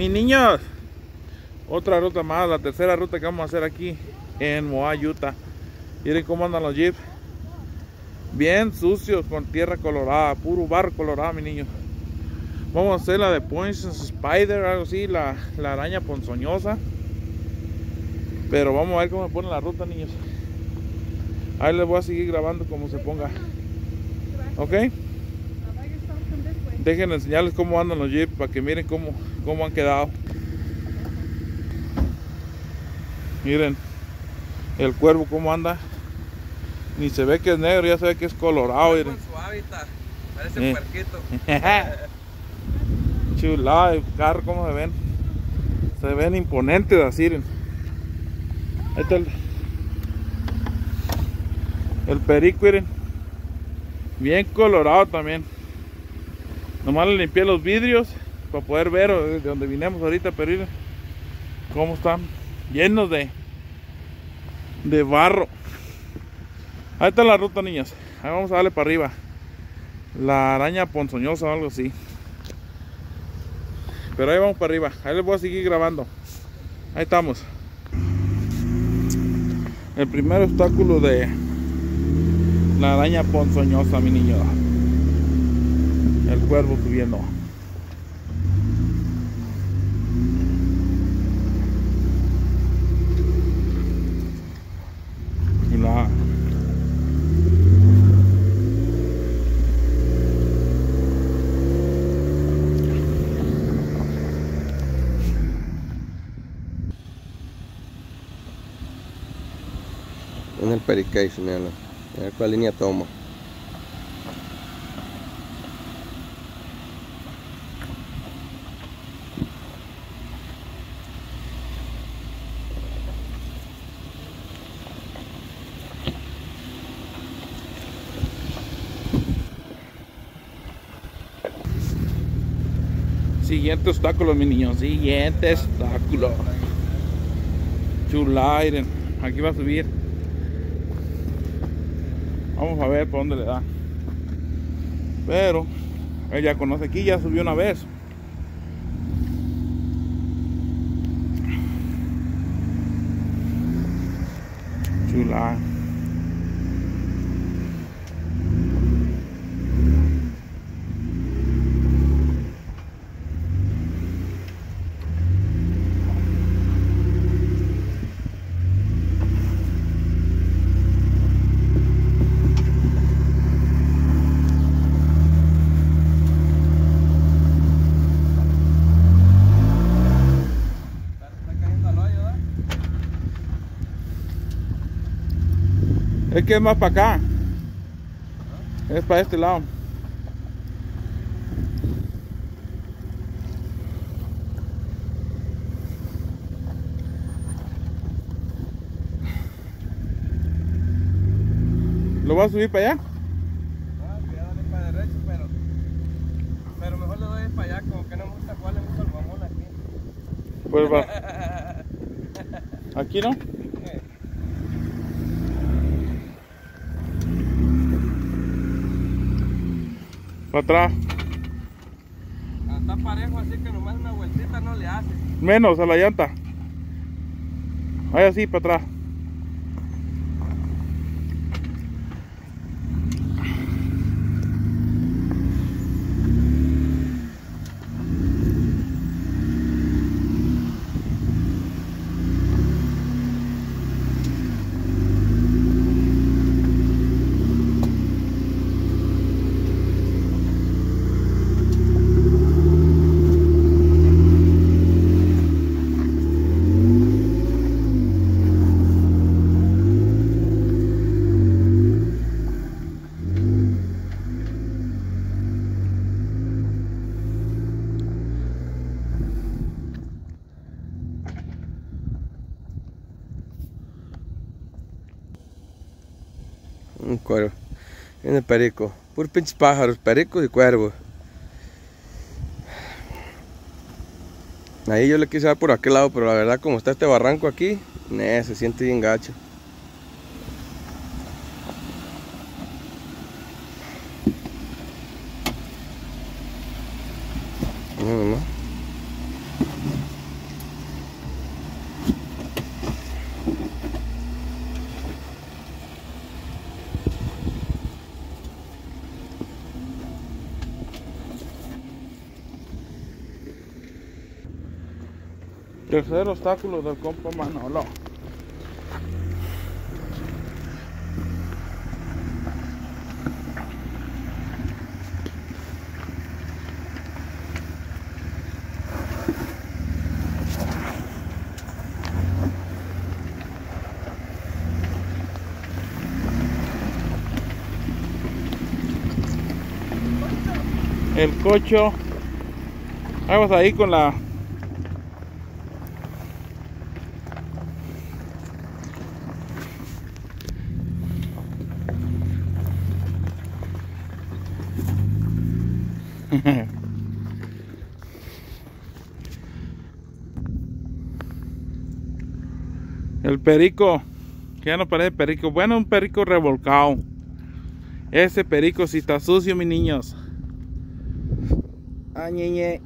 Mis niños, otra ruta más, la tercera ruta que vamos a hacer aquí en Moa, Utah. Miren cómo andan los jeeps. Bien sucios con tierra colorada, puro barro colorado, mi niño. Vamos a hacer la de Poison Spider, algo así, la, la araña ponzoñosa. Pero vamos a ver cómo se pone la ruta, niños. Ahí les voy a seguir grabando como se ponga. ¿Ok? Dejen enseñarles cómo andan los jeeps para que miren cómo, cómo han quedado. Miren el cuervo cómo anda. Ni se ve que es negro, ya se ve que es colorado. Miren. su hábitat. Parece Eh. puerquito. Chulada, el carro cómo se ven. Se ven imponentes así. miren. Ahí está el, el perico, miren. Bien colorado también. Nomás le limpié los vidrios para poder ver de donde vinimos ahorita, pero cómo están llenos de, de barro. Ahí está la ruta, niños. Ahí vamos a darle para arriba. La araña ponzoñosa o algo así. Pero ahí vamos para arriba. Ahí les voy a seguir grabando. Ahí estamos. El primer obstáculo de la araña ponzoñosa, mi niño. El cuervo subiendo. En el perication, míralo. A ver cuál línea toma. Siguiente obstáculo, mi niño. Siguiente obstáculo. Chulairen. Aquí va a subir. Vamos a ver por dónde le da. Pero él ya conoce aquí, ya subió una vez. Chula. Está cayendo al hoyo, ¿verdad? Es que es más para acá. Es para este lado. ¿Lo vas a subir para allá? Voy a darle para derecho, pero. Pero mejor le doy para allá, como que no me gusta jugarle mucho al mamón aquí. Pues va. Aquí no. Para atrás. Está parejo, así que nomás una vueltita no le hace. Menos a la llanta. Ahí así, para atrás. Un cuervo. Perico. Puro pinches pájaros, pericos y cuervos. Ahí yo le quise dar por aquel lado, pero la verdad como está este barranco aquí, ne, se siente bien gacho. Mira nomás. Tercer obstáculo del compa Manolo. El cocho. Vamos ahí con la Perico, que ya no parece perico. Bueno, un perico revolcado. Ese perico si está sucio, mis niños. Ah, ñeñe.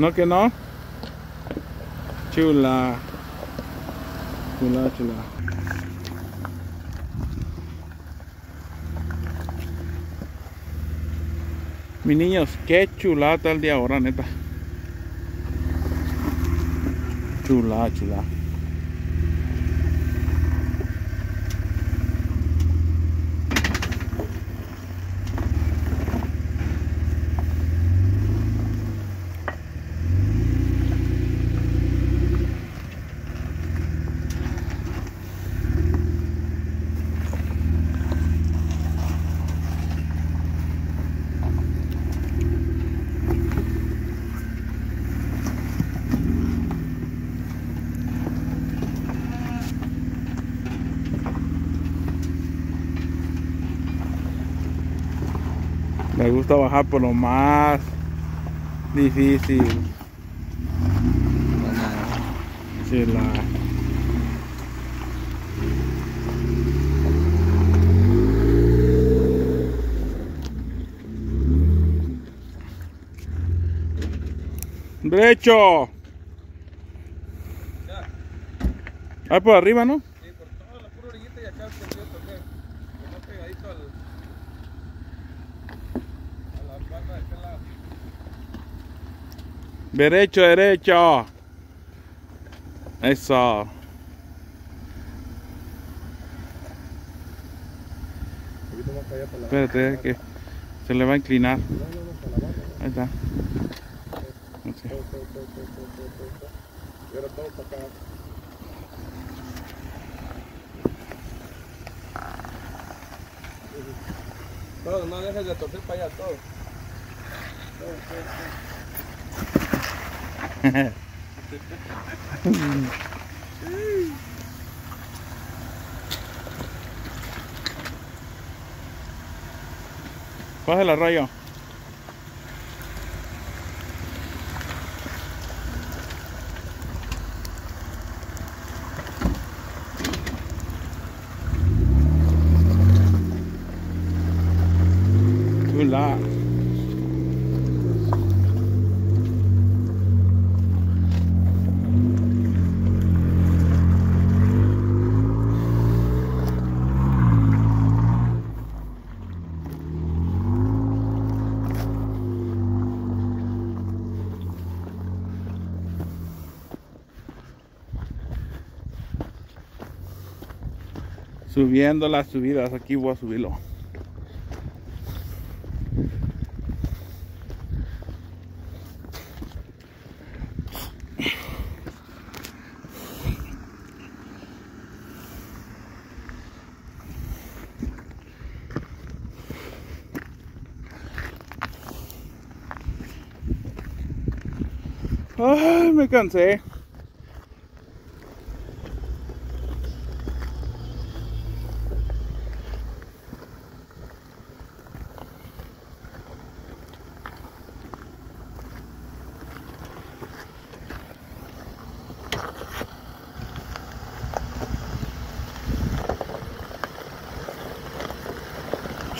No que no. Chula. Chula, chula. Mis niños, qué chulata el día ahora, neta. Chula, chula. Me gusta bajar por lo más difícil. Sí, la... Derecho. Ya. Ahí por arriba, ¿no? Sí, por toda la pura orillita y acá se dio toqué. Como pegadito al. a la barra de aquel lado. Derecho, derecho. Eso. Espérate, que se le va a inclinar. Ahí está. Sí. Todo, todo, todo, todo, todo, todo, todo. Y ahora todo para acá. Todo, no dejes de torcer para allá, todo. Todo, todo, todo. Coge la rayo. Chula. Subiendo las subidas, aquí voy a subirlo. Ay, me cansé.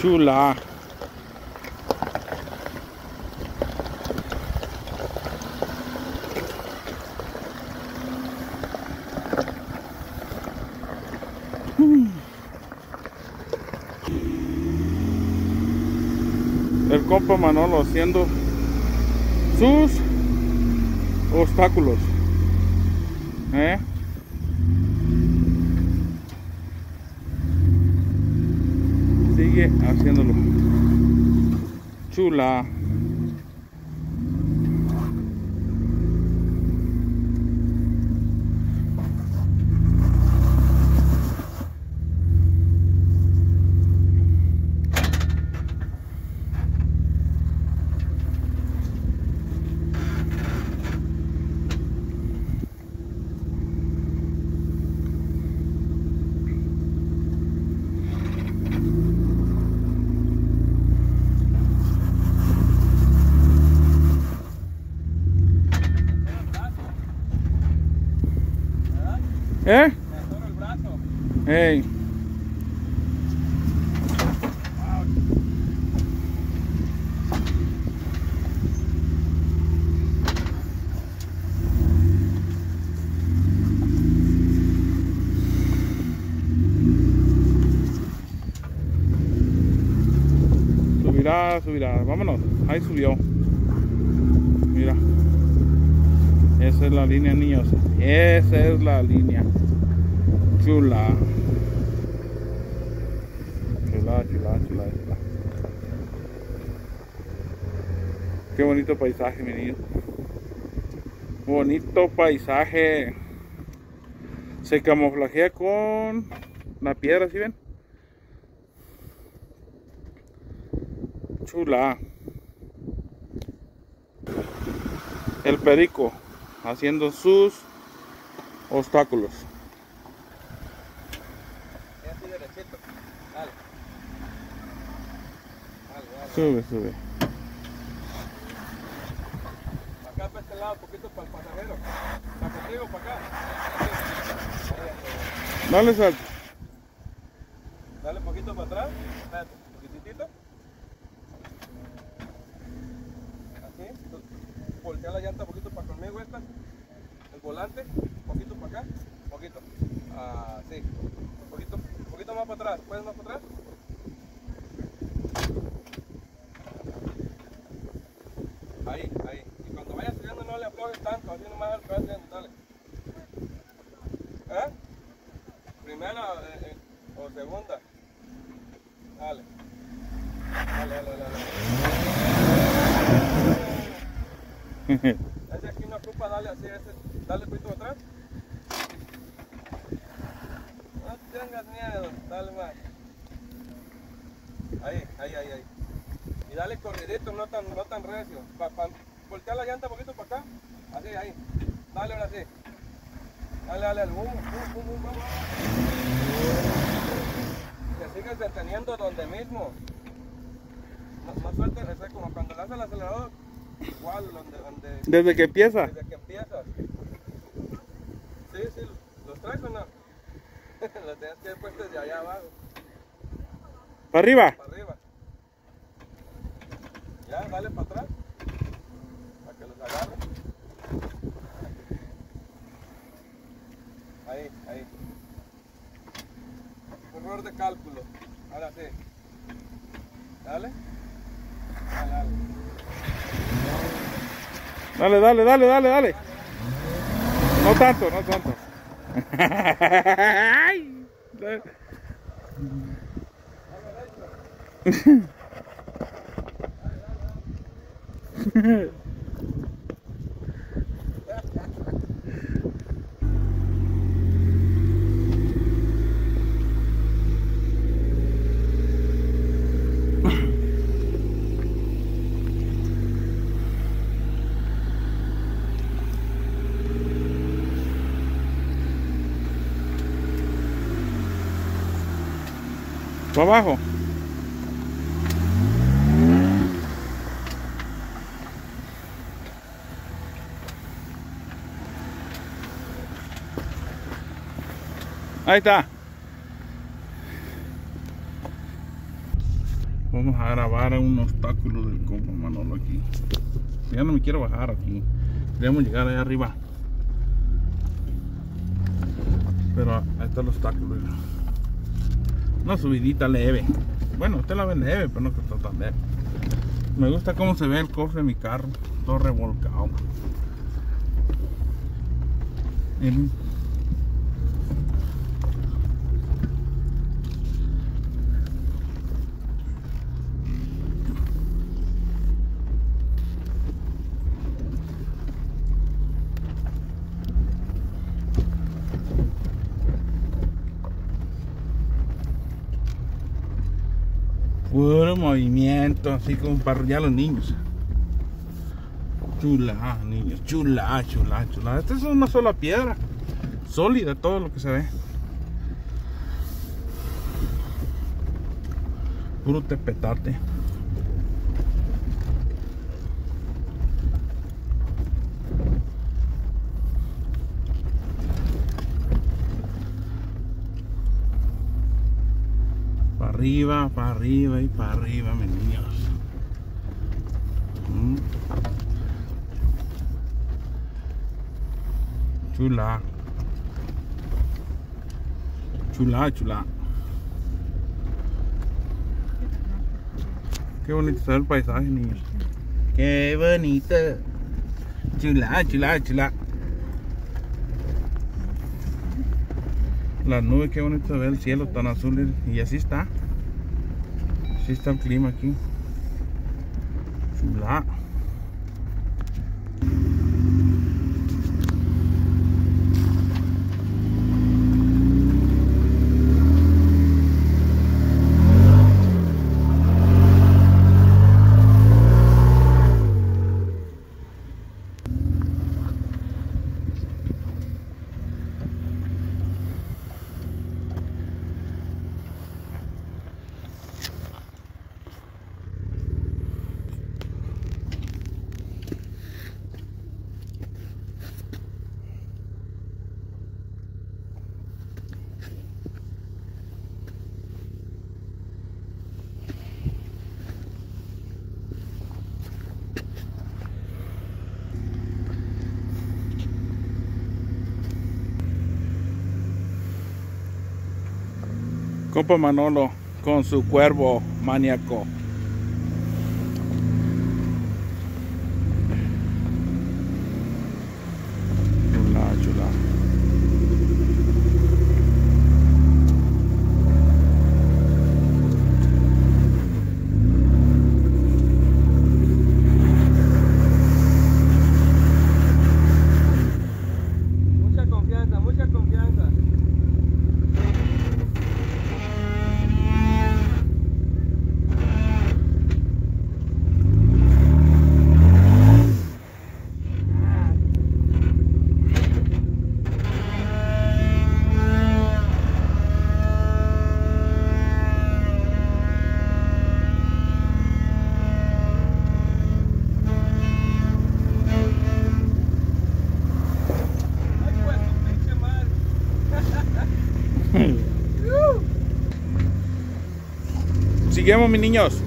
Chula. El compa Manolo haciendo sus obstáculos. ¿Eh? Haciéndolo. Chula. ¿Eh? Me atoro el brazo. Hey. Subirá, subirá. Vámonos. Ahí subió. Mira. Esa es la línea, niños. Esa es la línea. Chula. Chula, chula, chula, chula. Qué bonito paisaje, mi niño. Bonito paisaje. Se camuflajea con la piedra, ¿sí ven? Chula. El perico haciendo sus obstáculos. Y así derechito. Dale. Dale, dale. Sube, sube. Acá para este lado, poquito para el pasajero. Para contigo, para acá. Dale salto. Dale poquito para atrás. Espérate, poquitito. Así. Voltea la llanta poquito para conmigo esta. El volante. Poquito para acá. Poquito. Así. Poquito, poquito más para atrás. ¿Puedes más para atrás? Ahí, ahí. Y cuando vayas subiendo no le aflojes tanto, así nomás al dale. ¿Eh? Primera eh, eh, o segunda. Dale. Dale, dale, dale. Ese aquí no ocupa, dale así, ese. Dale poquito atrás. No tengas miedo, dale más. Ahí, ahí, ahí, ahí. Y dale corridito, no tan, no tan recio. Pa, pa, voltea la llanta un poquito para acá. Así, ahí. Dale ahora sí. Dale, dale, al boom, boom, boom, boom, vamos. Te sigues deteniendo donde mismo. No, no sueltes, es como cuando le el acelerador. Igual, donde, donde, Desde que empieza. desde que empiezas. Sí, sí, ¿los traes o no? los tienes que ir pues desde allá abajo, Para arriba. para arriba. Ya, dale para atrás. Para que los agarre. Ahí, ahí. Error de cálculo. Ahora sí. Dale. Dale, dale. Dale, dale, dale, dale, dale. No tanto, no tanto. Ay. Para abajo. Ahí está. vamos a grabar un obstáculo del compa Manolo aquí. Ya no me quiero bajar aquí. Queremos llegar allá arriba. Pero ahí está el obstáculo. Una subidita leve. Bueno, usted la ve leve, pero no que está tan leve. Me gusta cómo se ve el cofre de mi carro. Todo revolcado. Puro movimiento, así como para arrullar a los niños. Chula, niños, chula, chula, chula. Esta es una sola piedra, sólida todo lo que se ve. Puro tepetate. Para arriba, para arriba y para arriba, mis niños. Mm. Chula. Chula, chula. Qué bonito está el paisaje, niños. Qué bonito. Chula, chula, chula. Las nubes, qué bonito se ve el cielo tan azul y así está. Así está el clima aquí. Chula. Compa Manolo con su cuervo maníaco. Chula, chula. Mucha confianza, mucha confianza. Ay, pues, su pinche madre. Seguimos, mis niños.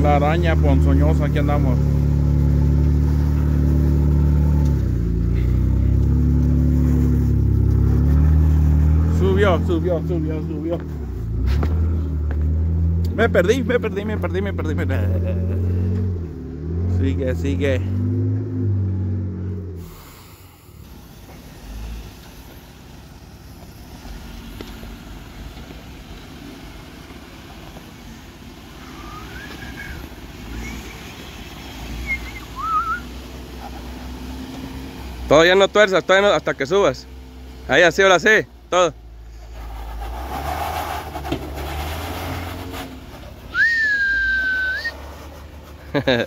La araña ponzoñosa, aquí andamos. Subió, subió, subió, subió. Me perdí, me perdí, me perdí, me perdí. Me... Sigue, sigue. Todavía no tuerzas, todavía no, hasta que subas. Ahí así, ahora sí, todo.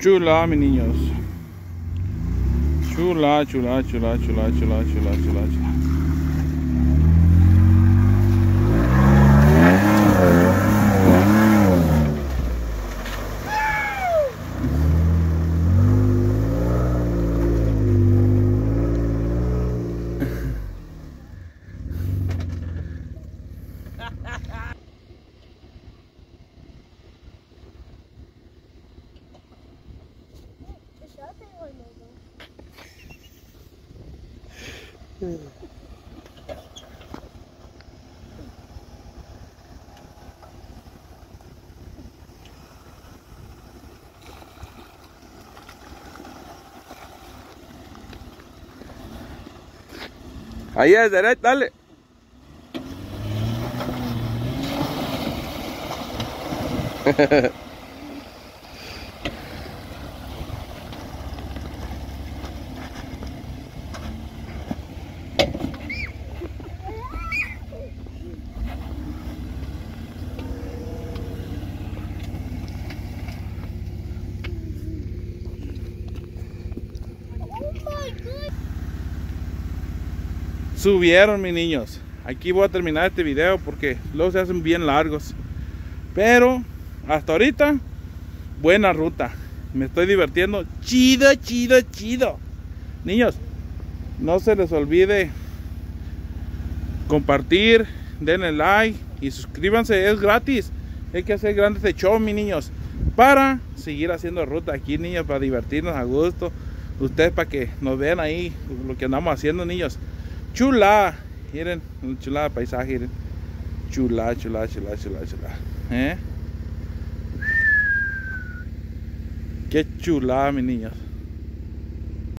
Chula, mis niños. Chula, chula, chula, chula, chula, chula, chula, chula. Ahí es derecho, dale. Subieron mis niños. Aquí voy a terminar este video porque luego se hacen bien largos. Pero hasta ahorita, buena ruta. Me estoy divirtiendo. Chido, chido, chido. Niños, no se les olvide compartir, denle like y suscríbanse. Es gratis. Hay que hacer grandes de show, mis niños. Para seguir haciendo ruta aquí, niños, para divertirnos a gusto. Ustedes para que nos vean ahí lo que andamos haciendo, niños. Chula. Miren, chula paisaje. Miren. Chula, chula, chula, chula, chula. ¿Eh? Qué chula, mis niños.